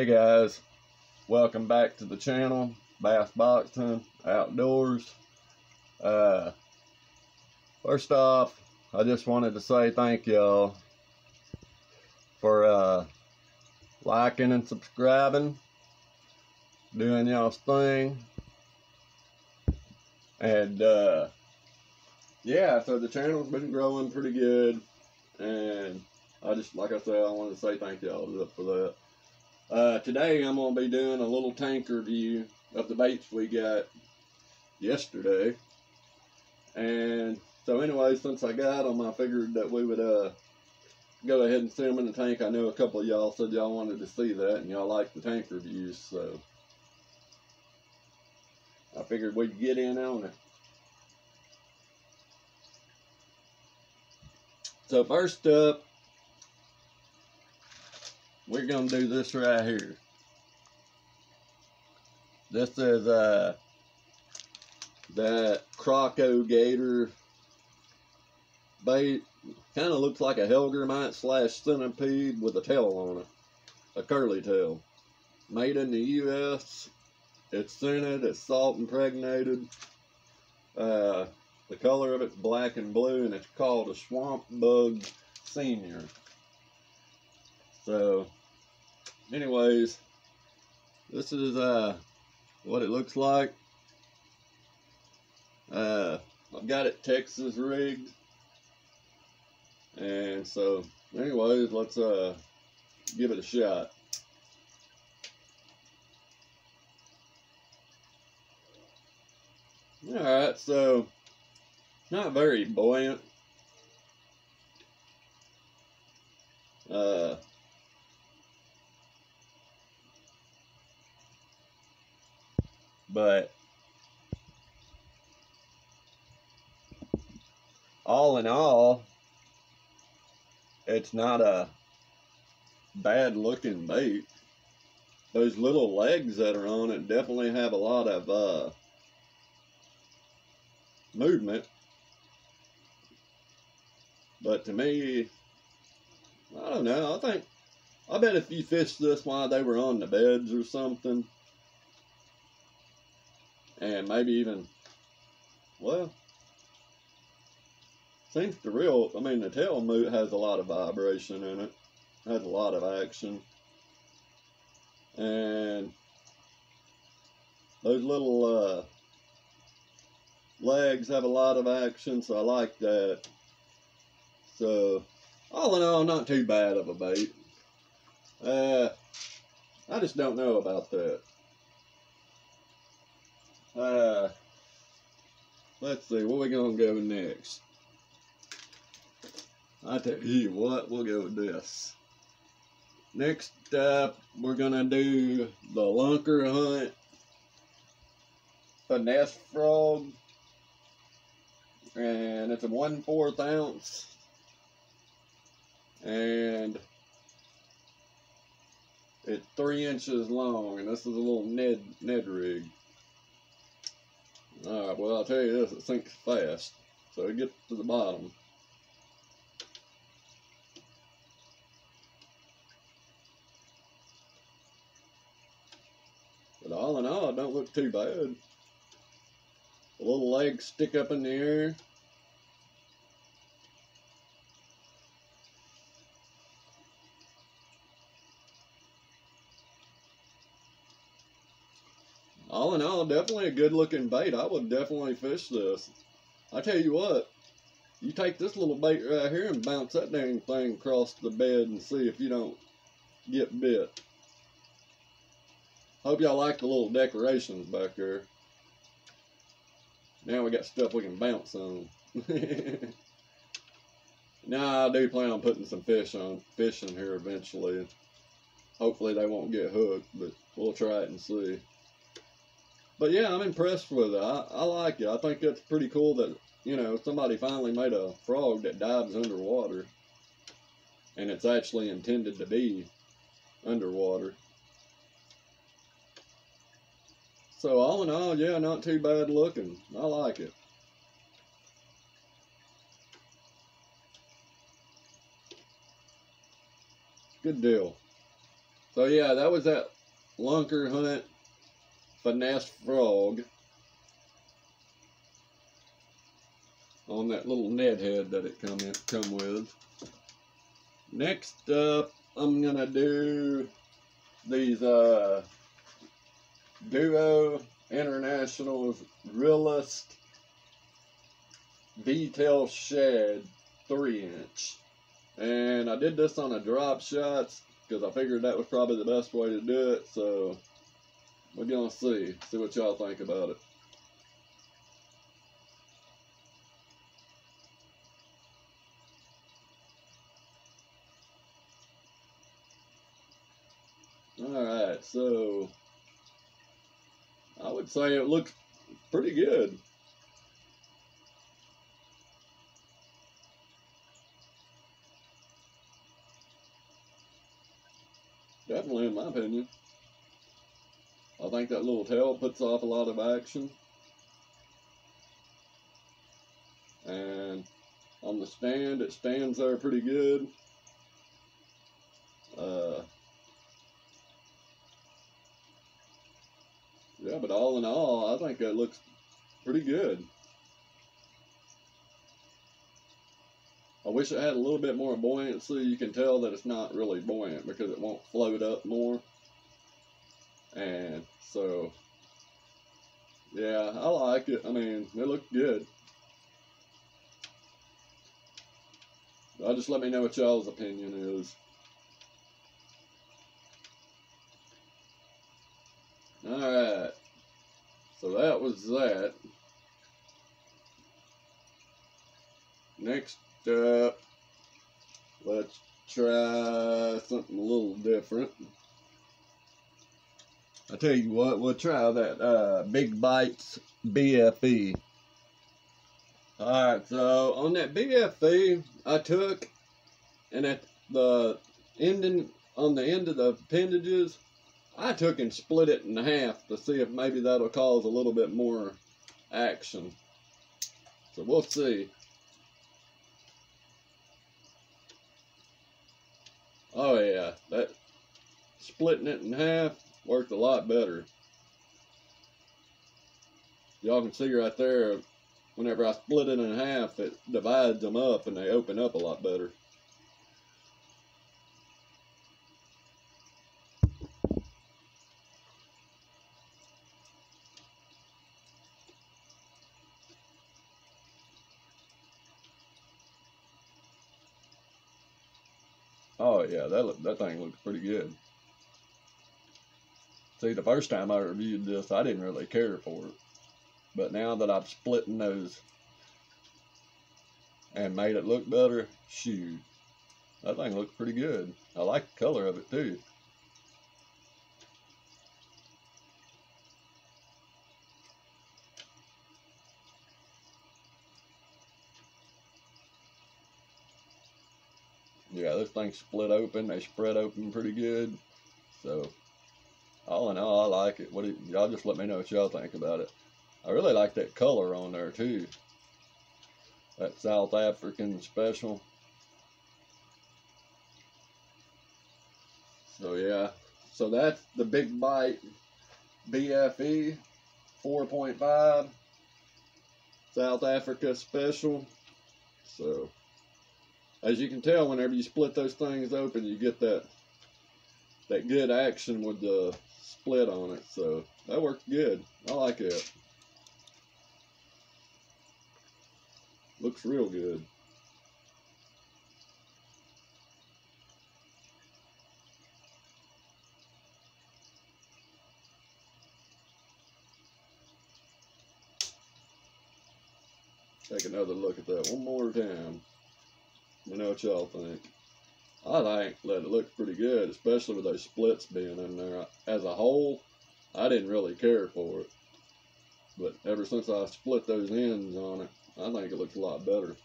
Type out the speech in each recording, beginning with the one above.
Hey guys, welcome back to the channel, Bassboxing Outdoors. Uh, first off, I just wanted to say thank y'all for uh, liking and subscribing, doing y'all's thing. And uh, yeah, so the channel's been growing pretty good. And I just, like I said, I wanted to say thank y'all for that. Uh, today I'm going to be doing a little tank review of the baits we got yesterday. And so anyway, since I got them, I figured that we would uh, go ahead and see them in the tank. I know a couple of y'all said y'all wanted to see that and y'all like the tank reviews, so I figured we'd get in on it. So first up, we're gonna do this right here. This is uh that Croco Gator bait. Kind of looks like a Hellgrammite slash centipede with a tail on it, a curly tail. Made in the U.S. It's scented. It's salt impregnated. Uh, the color of it's black and blue, and it's called a Swamp Bug Senior. So, anyways, this is uh what it looks like. Uh, I've got it Texas rigged, and so, anyways, let's uh give it a shot. All right, so not very buoyant. Uh, but all in all, it's not a bad looking bait. Those little legs that are on it definitely have a lot of uh, movement. But to me, I don't know. I think, I bet if you fished this while they were on the beds or something, and maybe even, well, seems the real, I mean, the tail move has a lot of vibration in it, has a lot of action. And those little uh, legs have a lot of action, so I like that. So, all in all, not too bad of a bait. Uh, I just don't know about that. Uh, let's see, where we gonna go next? I tell you what, we'll go with this. Next up, we're gonna do the lunker hunt. Finesse frog. And it's a one fourth ounce. And it's three inches long, and this is a little Ned Ned rig. Alright, well I'll tell you this, it sinks fast. So it gets to the bottom. But all in all, it don't look too bad. The little legs stick up in the air. All in all, definitely a good looking bait. I would definitely fish this. I tell you what, you take this little bait right here and bounce that dang thing across the bed and see if you don't get bit. Hope y'all like the little decorations back there. Now we got stuff we can bounce on. now I do plan on putting some fish on fish in here eventually. Hopefully they won't get hooked, but we'll try it and see. But yeah, I'm impressed with it. I, I like it. I think it's pretty cool that, you know, somebody finally made a frog that dives underwater. And it's actually intended to be underwater. So all in all, yeah, not too bad looking. I like it. Good deal. So yeah, that was that Lunker Hunt Finesse Frog on that little Ned head that it come in, come with. Next up, I'm gonna do these uh, Duo International Realis V-tail shad 3 inch. And I did this on a drop shots because I figured that was probably the best way to do it. So we're gonna see, see what y'all think about it. Alright, so I would say it looks pretty good. Definitely, in my opinion. I think that little tail puts off a lot of action. And on the stand, it stands there pretty good. Uh, yeah, but all in all, I think it looks pretty good. I wish it had a little bit more buoyancy. You can tell that it's not really buoyant because it won't float up more. And so, yeah, I like it. I mean, it looked good. I'll just let me know what y'all's opinion is. Alright. So that was that. Next up, let's try something a little different. I tell you what, we'll try that uh, Big Bites BFE. Alright, so on that BFE, I took, and at the ending, on the end of the appendages, I took and split it in half to see if maybe that'll cause a little bit more action. So we'll see. Oh yeah, that splitting it in half worked a lot better. Y'all can see right there, whenever I split it in half, it divides them up and they open up a lot better. Oh yeah, that look, that thing looks pretty good. See, the first time I reviewed this, I didn't really care for it. But now that I've split those and made it look better, shoot, that thing looks pretty good. I like the color of it too. Yeah, this thing split open. They spread open pretty good. So all in all, I like it. What do y'all just let me know what y'all think about it. I really like that color on there too. That South African special. So yeah, so that's the Big Bite BFE 4.5 South Africa special. So as you can tell, whenever you split those things open, you get that that good action with the split on it. So that worked good. I like it. Looks real good. Take another look at that one more time. Let me know what y'all think. I think that it looks pretty good, especially with those splits being in there. As a whole, I didn't really care for it. But ever since I split those ends on it, I think it looks a lot better.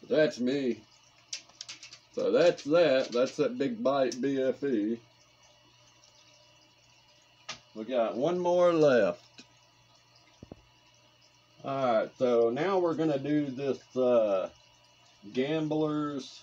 But that's me. So that's that. That's that Big Bite BFE. We got one more left. Alright, so now we're going to do this uh, Gamblers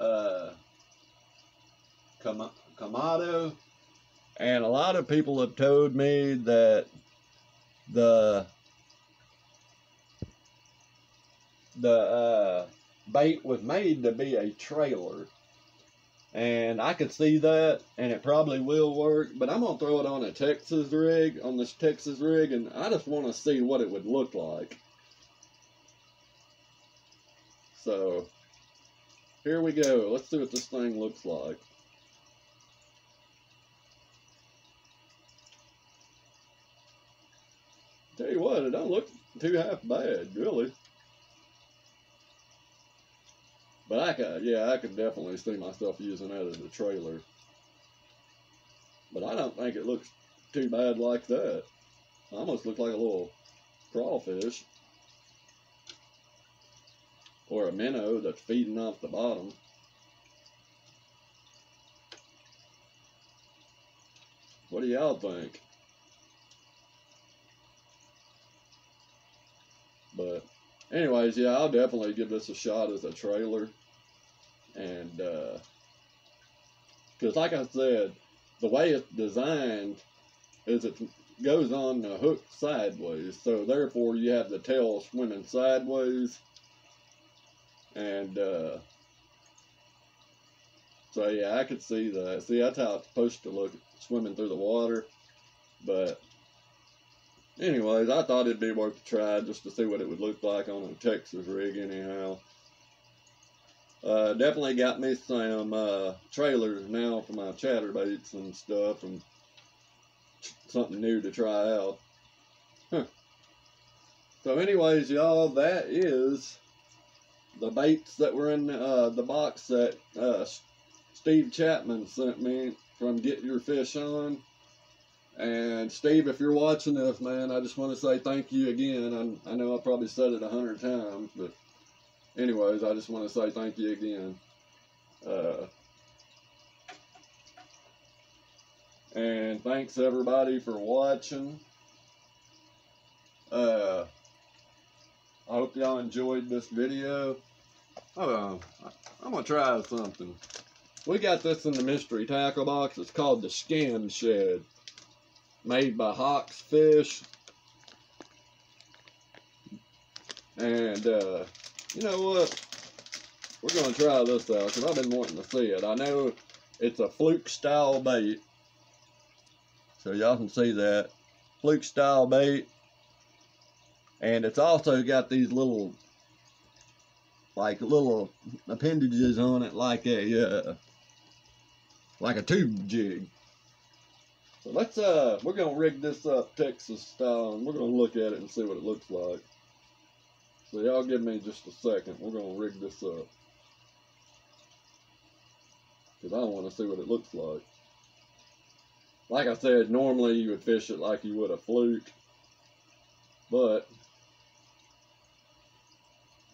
uh, Kam- Kamado, and a lot of people have told me that the the uh, bait was made to be a trailer. And I could see that, and it probably will work, but I'm going to throw it on a Texas rig, on this Texas rig, and I just want to see what it would look like. So, here we go. Let's see what this thing looks like. Tell you what, it don't look too half bad, really. But I could, yeah, I could definitely see myself using that as a trailer. But I don't think it looks too bad like that. Almost looks like a little crawfish. Or a minnow that's feeding off the bottom. What do y'all think? But anyways, yeah, I'll definitely give this a shot as a trailer. And, uh, cause like I said, the way it's designed is it goes on the hook sideways. So therefore you have the tail swimming sideways. And, uh, so yeah, I could see that. See, that's how it's supposed to look swimming through the water. But anyways, I thought it'd be worth a try just to see what it would look like on a Texas rig anyhow. Uh, definitely got me some uh, trailers now for my chatterbaits and stuff and something new to try out. Huh. So anyways, y'all, that is the baits that were in uh, the box that uh, Steve Chapman sent me from Get Ur Fish On. And Steve, if you're watching this, man, I just want to say thank you again. I, I know I probably said it a hundred times, but anyways, I just want to say thank you again. Uh, and thanks everybody for watching. Uh, I hope y'all enjoyed this video. I'm gonna try something. We got this in the mystery tackle box. It's called the Skin Shed made by Hawks Fish. And, uh, you know what? We're going to try this out because I've been wanting to see it. I know it's a fluke style bait. So y'all can see that. Fluke style bait. And it's also got these little, like little appendages on it like a, uh, like a tube jig. So let's, uh, we're going to rig this up Texas style, and we're going to look at it and see what it looks like. So y'all give me just a second. We're going to rig this up. Because I want to see what it looks like. Like I said, normally you would fish it like you would a fluke. But,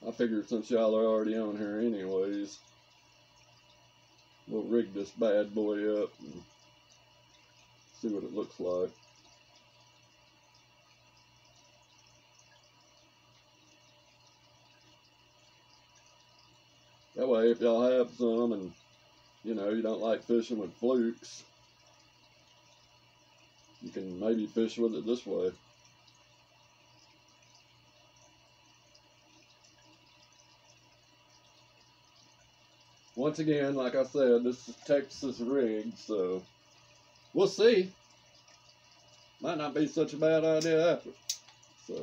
I figured since y'all are already on here anyways, we'll rig this bad boy up and see what it looks like. That way, if y'all have some and, you know, you don't like fishing with flukes, you can maybe fish with it this way. Once again, like I said, this is Texas rig, so we'll see. Might not be such a bad idea after. So.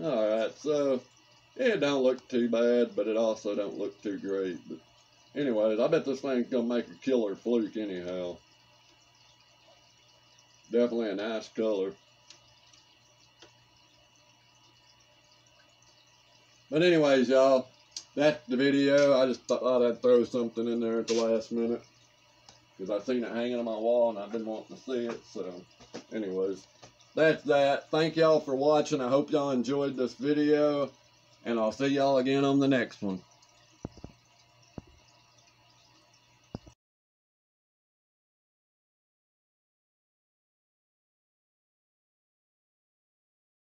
Alright, so it don't look too bad, but it also don't look too great. But anyways, I bet this thing's gonna make a killer fluke anyhow. Definitely a nice color. But anyways, y'all, that's the video. I just thought I'd throw something in there at the last minute. Because I've seen it hanging on my wall and I've been wanting to see it. So, anyways, that's that. Thank y'all for watching. I hope y'all enjoyed this video. And I'll see y'all again on the next one.